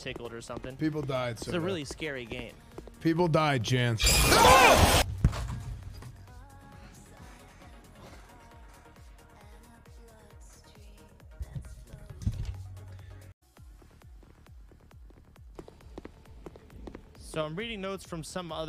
tickled or something. People died. So It's a really scary game. People died, Chance. So I'm reading notes from some other.